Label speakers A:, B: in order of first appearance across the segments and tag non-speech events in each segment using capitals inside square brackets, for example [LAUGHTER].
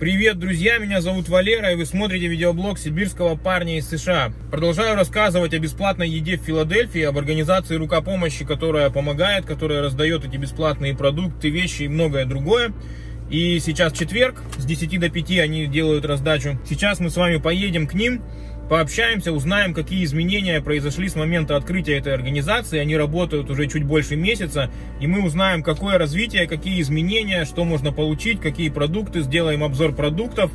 A: Привет, друзья! Меня зовут Валера, и вы смотрите видеоблог сибирского парня из США. Продолжаю рассказывать о бесплатной еде в Филадельфии, об организации рука помощи, которая помогает, которая раздает эти бесплатные продукты, вещи и многое другое. И сейчас четверг, с 10 до 5 они делают раздачу. Сейчас мы с вами поедем к ним, пообщаемся, узнаем, какие изменения произошли с момента открытия этой организации. Они работают уже чуть больше месяца, и мы узнаем, какое развитие, какие изменения, что можно получить, какие продукты, сделаем обзор продуктов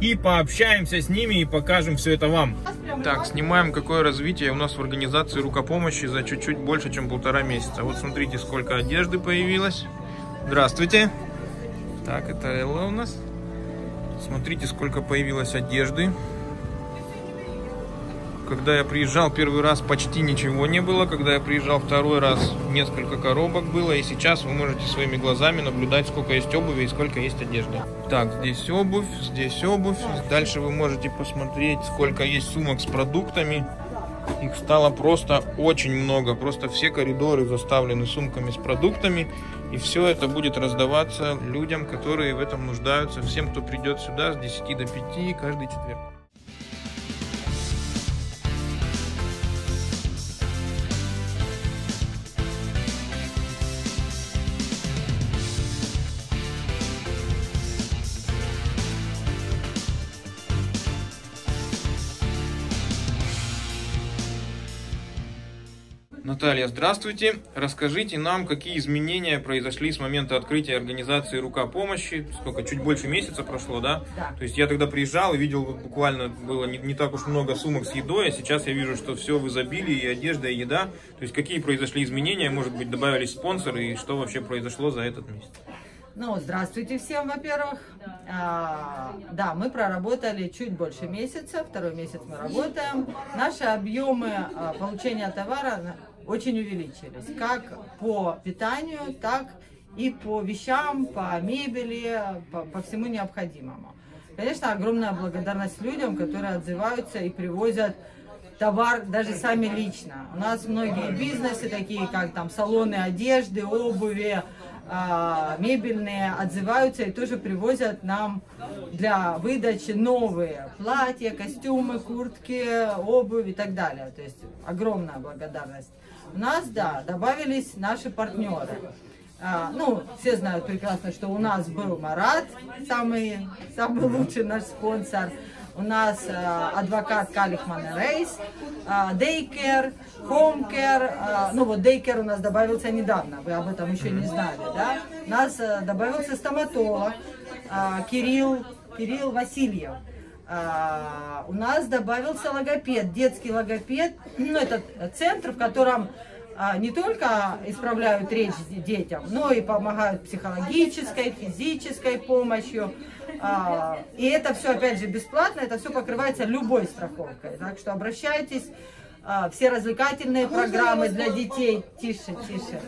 A: и пообщаемся с ними и покажем все это вам. Так, снимаем, какое развитие у нас в организации рукопомощи за чуть-чуть больше, чем полтора месяца. Вот смотрите, сколько одежды появилось. Здравствуйте. Так, это Элла у нас. Смотрите, сколько появилось одежды. Когда я приезжал первый раз, почти ничего не было. Когда я приезжал второй раз, несколько коробок было. И сейчас вы можете своими глазами наблюдать, сколько есть обуви и сколько есть одежды. Так, здесь обувь, здесь обувь. Дальше вы можете посмотреть, сколько есть сумок с продуктами. Их стало просто очень много. Просто все коридоры заставлены сумками с продуктами. И все это будет раздаваться людям, которые в этом нуждаются. Всем, кто придет сюда с 10 до 5 каждый четверг. Наталья, здравствуйте. Расскажите нам, какие изменения произошли с момента открытия организации «Рука помощи». Сколько, чуть больше месяца прошло, да?
B: Да.
A: То есть я тогда приезжал и видел, вот буквально было не, не так уж много сумок с едой, а сейчас я вижу, что все в изобилии, и одежда, и еда. То есть какие произошли изменения, может быть, добавились спонсоры, и что вообще произошло за этот месяц?
B: Ну, здравствуйте всем, во-первых. А, да, мы проработали чуть больше месяца, второй месяц мы работаем. Наши объемы а, получения товара очень увеличились, как по питанию, так и по вещам, по мебели, по, по всему необходимому. Конечно, огромная благодарность людям, которые отзываются и привозят товар даже сами лично. У нас многие бизнесы, такие как там салоны одежды, обуви, а, мебельные, отзываются и тоже привозят нам для выдачи новые платья, костюмы, куртки, обувь и так далее. То есть огромная благодарность. У нас, да, добавились наши партнеры. А, ну, все знают прекрасно, что у нас был Марат, самый, самый лучший наш спонсор. У нас а, адвокат Калихман Рейс, а, Дейкер, Хомкер. а, ну вот Дейкер у нас добавился недавно, вы об этом еще не знали, да? У нас а, добавился стоматолог а, Кирилл, Кирилл Васильев. А, у нас добавился логопед, детский логопед. [CLEARS THROAT] Ну, это центр, в котором а, не только исправляют речь детям, но и помогают психологической, физической помощью. А, И это все, опять же, бесплатно, это все покрывается любой страховкой. Так что обращайтесь. А, Все развлекательные программы для детей. Тише, тише.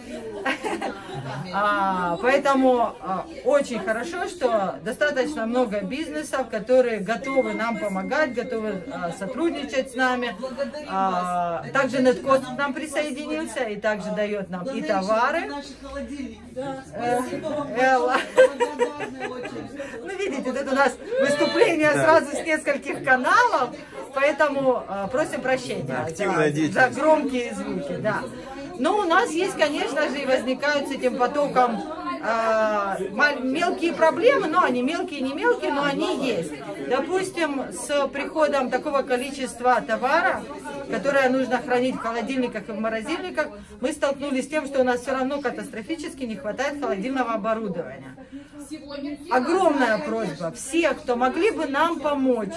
B: А, Поэтому а, очень хорошо, что достаточно много бизнесов, которые готовы нам помогать, готовы а, сотрудничать с нами. А, Также Неткост к нам присоединился и также дает нам и товары. Э, Элла. Ну, видите, это у нас выступление сразу с нескольких каналов, поэтому э, просим прощения
A: активная
B: за, громкие звуки, да. Но у нас есть, конечно же, и возникают с этим потоком мелкие проблемы, но они мелкие, не мелкие, но они есть. Допустим, с приходом такого количества товара, которое нужно хранить в холодильниках и в морозильниках, мы столкнулись с тем, что у нас все равно катастрофически не хватает холодильного оборудования. Огромная просьба всех, кто могли бы нам помочь,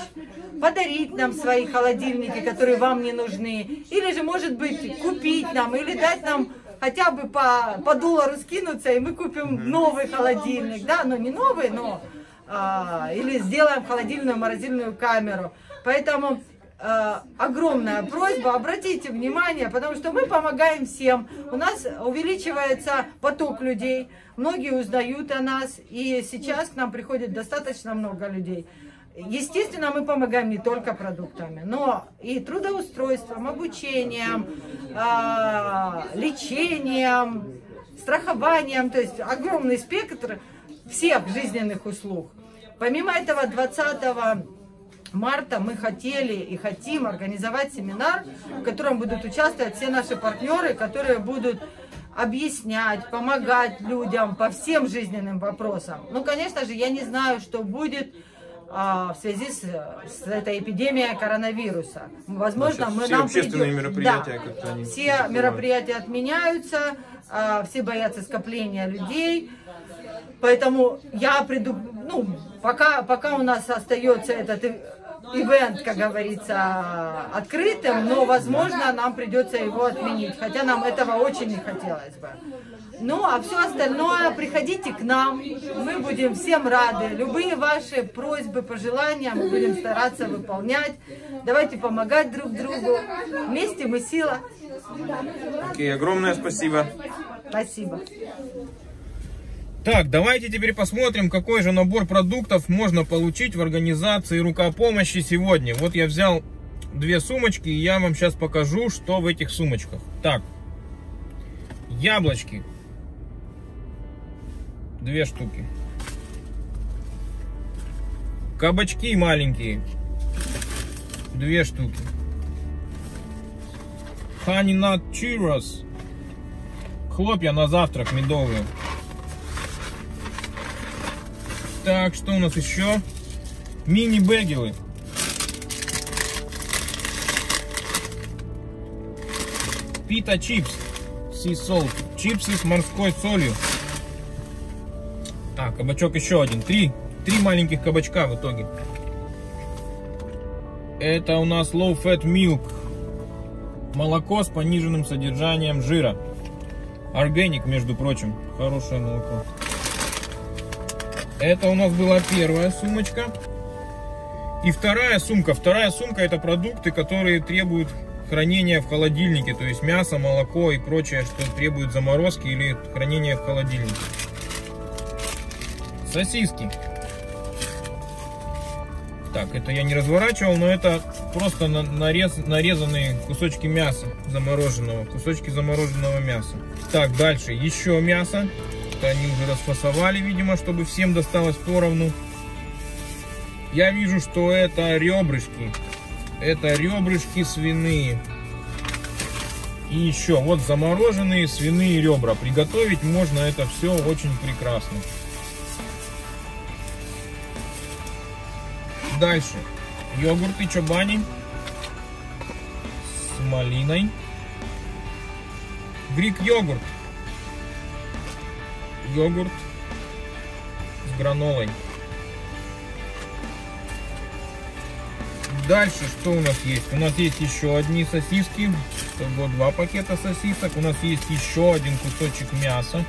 B: подарить нам свои холодильники, которые вам не нужны, или же, может быть, купить нам, или дать нам хотя бы по, по доллару скинуться, и мы купим новый холодильник, да, ну не новый, но а, или сделаем холодильную морозильную камеру. Поэтому э, огромная просьба, обратите внимание, потому что мы помогаем всем. У нас увеличивается поток людей, многие узнают о нас, и сейчас к нам приходит достаточно много людей. Естественно, мы помогаем не только продуктами, но и трудоустройством, обучением, а, лечением, страхованием, то есть огромный спектр всех жизненных услуг. Помимо этого, 20 марта мы хотели и хотим организовать семинар, в котором будут участвовать все наши партнеры, которые будут объяснять, помогать людям по всем жизненным вопросам. Ну, конечно же, я не знаю, что будет в связи с, с этой эпидемией коронавируса. Возможно,
A: Значит,
B: мы
A: все
B: нам
A: общественные
B: придет-
A: мероприятия
B: Да,
A: как-то они
B: все
A: закрывают.
B: мероприятия отменяются, а, все боятся скопления людей. Поэтому я приду, ну, пока, пока у нас остается этот ивент, как говорится, открытым, но, возможно, нам придется его отменить, хотя нам этого очень не хотелось бы. Ну, а все остальное, приходите к нам, мы будем всем рады. Любые ваши просьбы, пожелания мы будем стараться выполнять. Давайте помогать друг другу. Вместе мы сила.
A: Окей, огромное спасибо.
B: Спасибо.
A: Так, давайте теперь посмотрим, какой же набор продуктов можно получить в организации рука помощи сегодня. Вот я взял две сумочки, и я вам сейчас покажу, что в этих сумочках. Так, яблочки. Две штуки. Кабачки маленькие. Две штуки. Honey Nut Churros. Хлопья на завтрак медовые. Так, что у нас еще? Мини-бегелы. Пита чипс. Sea salt. Чипсы с морской солью. А, кабачок еще один. Три. Три маленьких кабачка в итоге. Это у нас low fat milk. Молоко с пониженным содержанием жира. Органик, между прочим. Хорошее молоко. Это у нас была первая сумочка. И вторая сумка. Вторая сумка это продукты, которые требуют хранения в холодильнике. То есть мясо, молоко и прочее, что требует заморозки или хранения в холодильнике. Сосиски. Так, это я не разворачивал, но это просто на- нарез, нарезанные кусочки мяса замороженного. Кусочки замороженного мяса. Так, дальше. Еще мясо. Это они уже расфасовали, видимо, чтобы всем досталось поровну. Я вижу, что это ребрышки. Это ребрышки свиные. И еще вот замороженные свиные ребра. Приготовить можно это все очень прекрасно. Дальше. Йогурты чобани с малиной. Грик йогурт. Йогурт с гранолой. Дальше что у нас есть? У нас есть еще одни сосиски. Всего два пакета сосисок. У нас есть еще один кусочек мяса.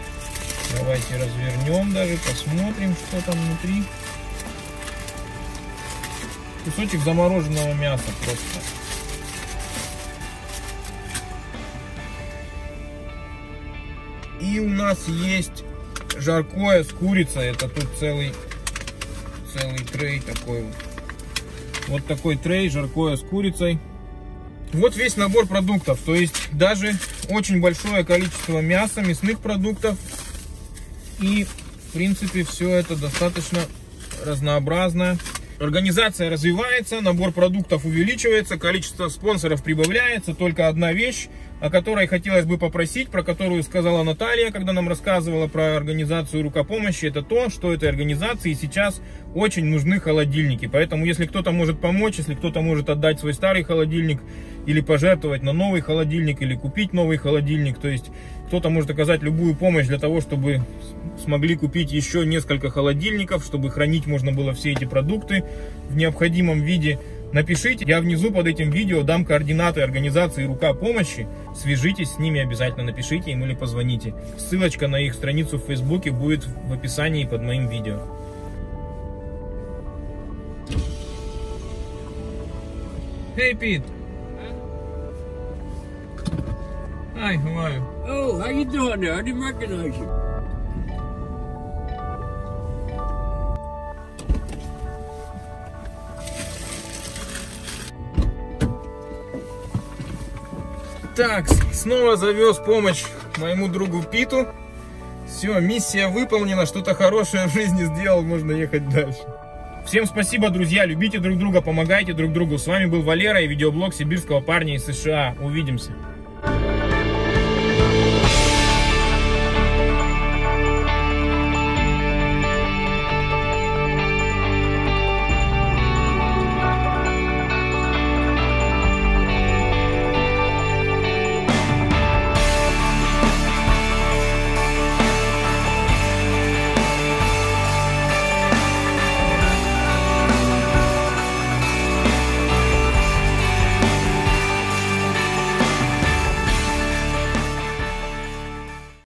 A: Давайте развернем даже, посмотрим, что там внутри. Кусочек замороженного мяса просто. И у нас есть жаркое с курицей. Это тут целый, целый трей такой вот. Вот такой трей, жаркое с курицей. Вот весь набор продуктов. То есть даже очень большое количество мяса, мясных продуктов. И в принципе все это достаточно разнообразно. Организация развивается, набор продуктов увеличивается, количество спонсоров прибавляется. Только одна вещь, о которой хотелось бы попросить, про которую сказала Наталья, когда нам рассказывала про организацию рукопомощи, это то, что этой организации сейчас очень нужны холодильники. Поэтому, если кто-то может помочь, если кто-то может отдать свой старый холодильник или пожертвовать на новый холодильник, или купить новый холодильник, то есть кто-то может оказать любую помощь для того, чтобы смогли купить еще несколько холодильников, чтобы хранить можно было все эти продукты в необходимом виде. Напишите, я внизу под этим видео дам координаты организации «Рука помощи». Свяжитесь с ними обязательно, напишите им или позвоните. Ссылочка на их страницу в Фейсбуке будет в описании под моим видео. Hey Pete. Hi, how are you?
C: Oh, how you doing there? I didn't recognize you.
A: Так, снова завез помощь моему другу Питу. Все, миссия выполнена, что-то хорошее в жизни сделал, можно ехать дальше. Всем спасибо, друзья. Любите друг друга, помогайте друг другу. С вами был Валера и видеоблог сибирского парня из США. Увидимся.